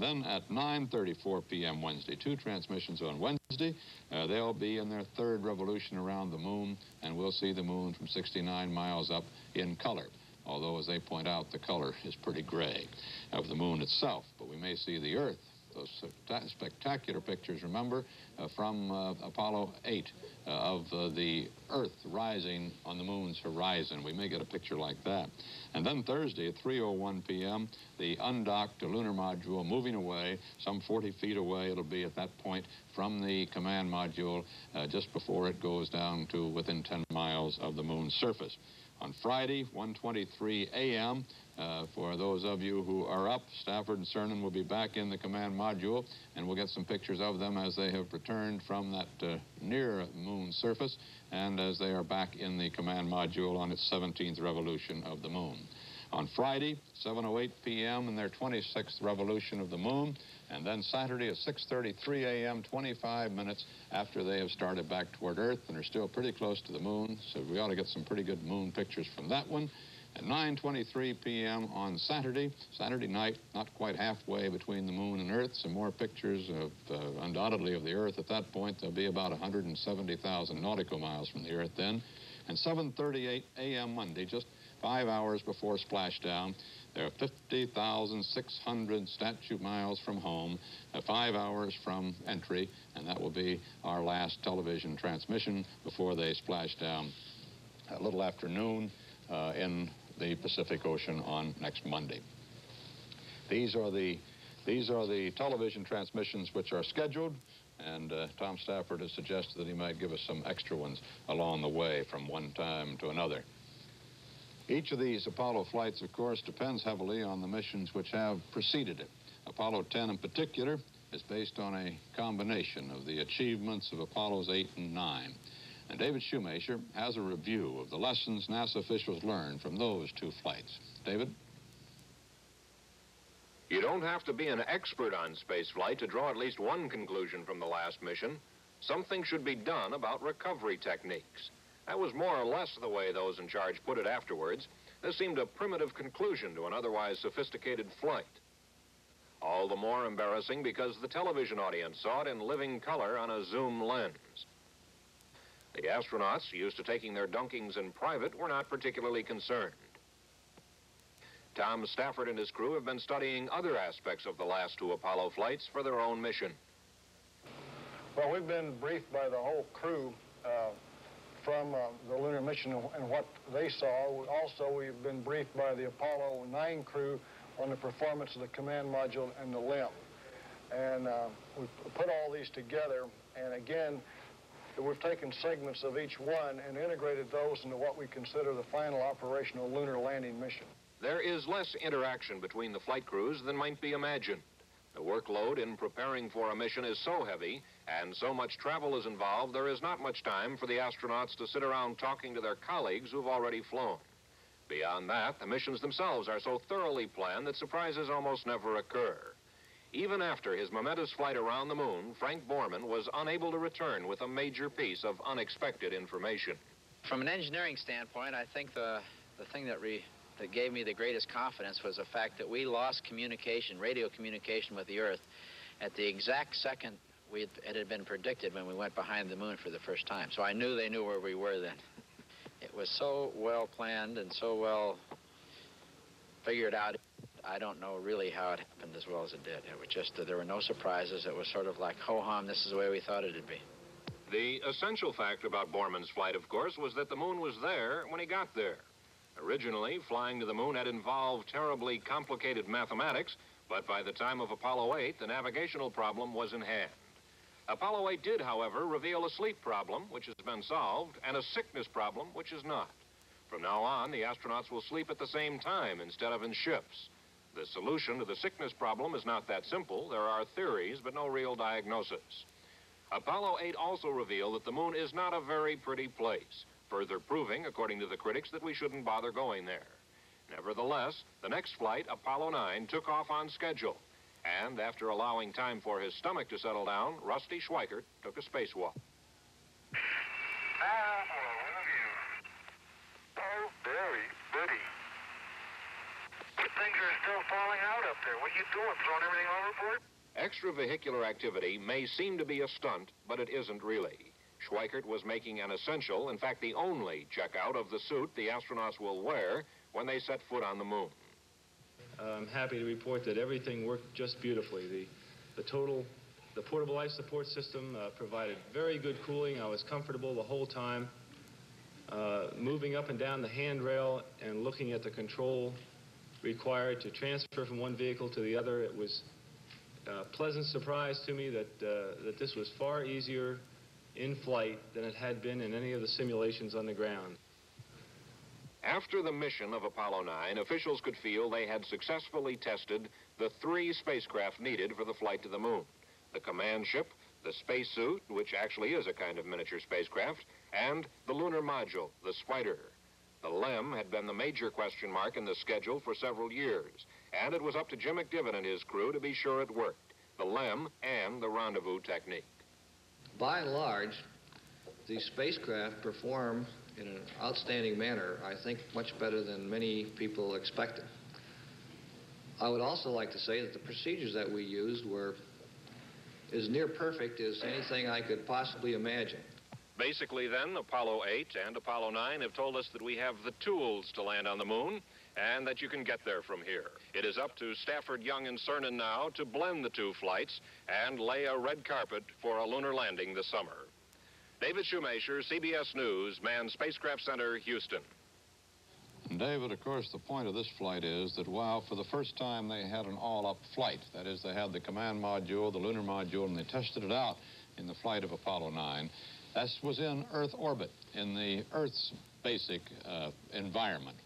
And then at 9.34 p.m. Wednesday, two transmissions on Wednesday. Uh, they'll be in their third revolution around the moon, and we'll see the moon from 69 miles up in color although, as they point out, the color is pretty gray of the moon itself. But we may see the Earth those spectacular pictures, remember, uh, from uh, Apollo 8 uh, of uh, the Earth rising on the moon's horizon. We may get a picture like that. And then Thursday at 3.01 p.m., the undocked lunar module moving away, some 40 feet away. It'll be at that point from the command module uh, just before it goes down to within 10 miles of the moon's surface on Friday, 1.23 a.m. Uh, for those of you who are up, Stafford and Cernan will be back in the command module, and we'll get some pictures of them as they have returned from that uh, near moon surface and as they are back in the command module on its 17th revolution of the moon. On Friday, 7.08 p.m. in their 26th revolution of the moon, and then Saturday at 6.33 a.m., 25 minutes after they have started back toward Earth and are still pretty close to the moon, so we ought to get some pretty good moon pictures from that one. At 9.23 p.m. on Saturday, Saturday night, not quite halfway between the moon and Earth, some more pictures of, uh, undoubtedly, of the Earth. At that point, they'll be about 170,000 nautical miles from the Earth then. And 7.38 a.m. Monday, just five hours before splashdown, they're 50,600 statute miles from home, uh, five hours from entry, and that will be our last television transmission before they splash down a little after noon uh, in the Pacific Ocean on next Monday. These are the these are the television transmissions which are scheduled, and uh, Tom Stafford has suggested that he might give us some extra ones along the way from one time to another. Each of these Apollo flights, of course, depends heavily on the missions which have preceded it. Apollo 10 in particular is based on a combination of the achievements of Apollos 8 and 9. And David Schoumacher has a review of the lessons NASA officials learned from those two flights. David? You don't have to be an expert on spaceflight to draw at least one conclusion from the last mission. Something should be done about recovery techniques. That was more or less the way those in charge put it afterwards. This seemed a primitive conclusion to an otherwise sophisticated flight. All the more embarrassing because the television audience saw it in living color on a zoom lens. The astronauts, used to taking their dunkings in private, were not particularly concerned. Tom Stafford and his crew have been studying other aspects of the last two Apollo flights for their own mission. Well, we've been briefed by the whole crew uh, from uh, the lunar mission and what they saw. Also, we've been briefed by the Apollo 9 crew on the performance of the command module and the LEM. And uh, we put all these together, and again, we've taken segments of each one and integrated those into what we consider the final operational lunar landing mission. There is less interaction between the flight crews than might be imagined. The workload in preparing for a mission is so heavy and so much travel is involved, there is not much time for the astronauts to sit around talking to their colleagues who've already flown. Beyond that, the missions themselves are so thoroughly planned that surprises almost never occur. Even after his momentous flight around the moon, Frank Borman was unable to return with a major piece of unexpected information. From an engineering standpoint, I think the, the thing that re, that gave me the greatest confidence was the fact that we lost communication, radio communication with the Earth at the exact second it had been predicted when we went behind the moon for the first time. So I knew they knew where we were then. It was so well planned and so well figured out. I don't know really how it happened as well as it did. It was just that there were no surprises. It was sort of like, ho hum, this is the way we thought it'd be. The essential fact about Borman's flight, of course, was that the moon was there when he got there. Originally, flying to the moon had involved terribly complicated mathematics, but by the time of Apollo 8, the navigational problem was in hand. Apollo 8 did, however, reveal a sleep problem, which has been solved, and a sickness problem, which is not. From now on, the astronauts will sleep at the same time instead of in ships. The solution to the sickness problem is not that simple. There are theories, but no real diagnosis. Apollo 8 also revealed that the moon is not a very pretty place further proving, according to the critics, that we shouldn't bother going there. Nevertheless, the next flight, Apollo 9, took off on schedule. And after allowing time for his stomach to settle down, Rusty Schweickart took a spacewalk. Now for a review. Oh, very pretty. Things are still falling out up there. What are you doing, throwing everything overboard? Extravehicular activity may seem to be a stunt, but it isn't really. Schweickart was making an essential, in fact, the only checkout of the suit the astronauts will wear when they set foot on the moon. I'm happy to report that everything worked just beautifully. The, the total, the portable life support system uh, provided very good cooling. I was comfortable the whole time. Uh, moving up and down the handrail and looking at the control required to transfer from one vehicle to the other, it was a pleasant surprise to me that, uh, that this was far easier in flight than it had been in any of the simulations on the ground. After the mission of Apollo 9, officials could feel they had successfully tested the three spacecraft needed for the flight to the moon. The command ship, the spacesuit, which actually is a kind of miniature spacecraft, and the lunar module, the Spider. The LEM had been the major question mark in the schedule for several years, and it was up to Jim McDivitt and his crew to be sure it worked, the LEM and the rendezvous technique. By and large, the spacecraft perform in an outstanding manner, I think much better than many people expected. I would also like to say that the procedures that we used were as near perfect as anything I could possibly imagine. Basically, then, Apollo 8 and Apollo 9 have told us that we have the tools to land on the moon and that you can get there from here. It is up to Stafford Young and Cernan now to blend the two flights and lay a red carpet for a lunar landing this summer. David Schoumacher, CBS News, Manned Spacecraft Center, Houston. David, of course, the point of this flight is that while for the first time they had an all-up flight, that is, they had the command module, the lunar module, and they tested it out in the flight of Apollo 9, that was in Earth orbit, in the Earth's basic uh, environment.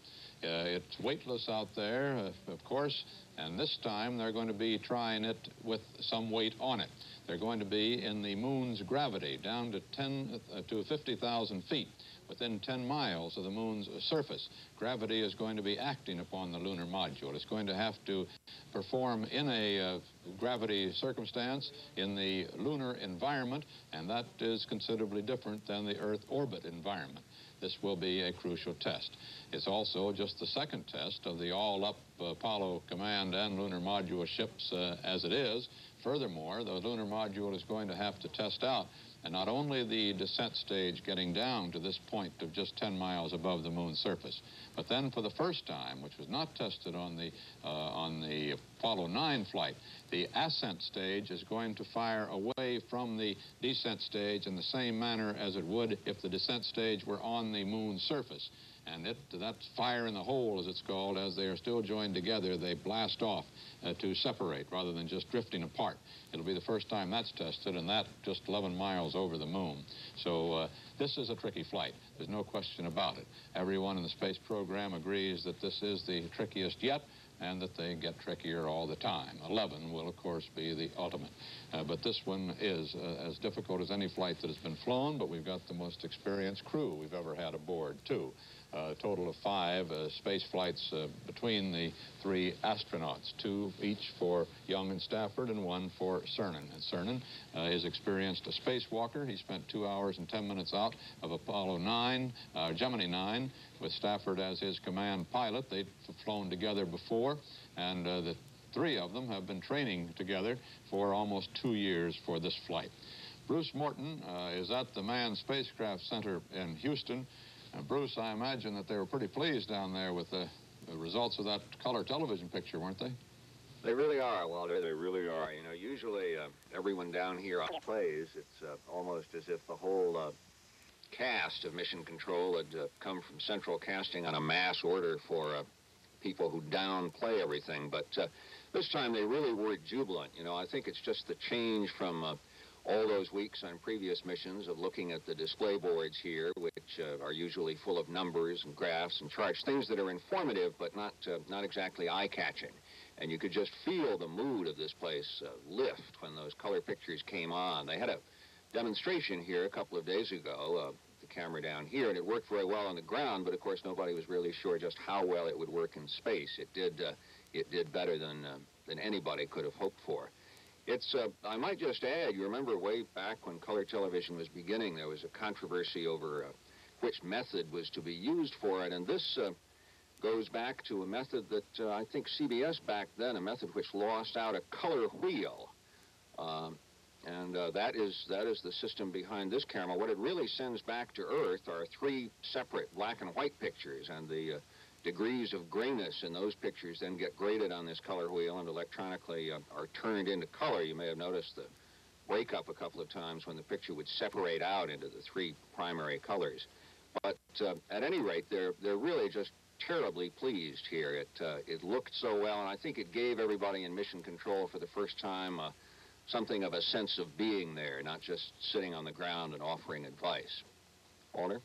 Uh, it's weightless out there, uh, of course, and this time they're going to be trying it with some weight on it. They're going to be in the moon's gravity, down to 10 uh, to 50,000 feet, within 10 miles of the moon's surface. Gravity is going to be acting upon the lunar module. It's going to have to perform in a uh, gravity circumstance in the lunar environment, and that is considerably different than the Earth orbit environment. This will be a crucial test. It's also just the second test of the all-up Apollo command and lunar module ships uh, as it is. Furthermore, the lunar module is going to have to test out and not only the descent stage getting down to this point of just 10 miles above the moon's surface, but then for the first time, which was not tested on the, uh, on the Apollo 9 flight, the ascent stage is going to fire away from the descent stage in the same manner as it would if the descent stage were on the moon's surface. And it, that fire in the hole, as it's called, as they are still joined together, they blast off uh, to separate rather than just drifting apart. It'll be the first time that's tested, and that just 11 miles over the moon. So uh, this is a tricky flight. There's no question about it. Everyone in the space program agrees that this is the trickiest yet and that they get trickier all the time. 11 will, of course, be the ultimate. Uh, but this one is uh, as difficult as any flight that has been flown, but we've got the most experienced crew we've ever had aboard, too a total of five uh, space flights uh, between the three astronauts, two each for Young and Stafford and one for Cernan. And Cernan uh, is experienced a spacewalker. He spent two hours and 10 minutes out of Apollo 9, uh, Gemini 9, with Stafford as his command pilot. They'd flown together before, and the three of them have been training together for almost two years for this flight. Bruce Morton uh, is at the Manned Spacecraft Center in Houston. And Bruce, I imagine that they were pretty pleased down there with the, the results of that color television picture, weren't they? They really are, Walter. They really are. You know, usually uh, everyone down here plays. It's uh, almost as if the whole uh, cast of Mission Control had uh, come from central casting on a mass order for uh, people who downplay everything. But uh, this time they really were jubilant. You know, I think it's just the change from all those weeks on previous missions of looking at the display boards here, which uh, are usually full of numbers and graphs and charts, things that are informative but not, uh, not exactly eye-catching. And you could just feel the mood of this place uh, lift when those color pictures came on. They had a demonstration here a couple of days ago, uh, the camera down here, and it worked very well on the ground, but of course nobody was really sure just how well it would work in space. It did, uh, it did better than, uh, than anybody could have hoped for. It's, uh, I might just add, you remember way back when color television was beginning, there was a controversy over uh, which method was to be used for it, and this uh, goes back to a method that uh, I think CBS back then, a method which lost out a color wheel. Um, and uh, that is that is the system behind this camera. What it really sends back to Earth are three separate black and white pictures, and the uh, degrees of grayness in those pictures then get graded on this color wheel and electronically uh, are turned into color. You may have noticed the breakup a couple of times when the picture would separate out into the three primary colors. But uh, at any rate, they're they're really just terribly pleased here. It uh, it looked so well, and I think it gave everybody in mission control for the first time uh, something of a sense of being there, not just sitting on the ground and offering advice. Walter?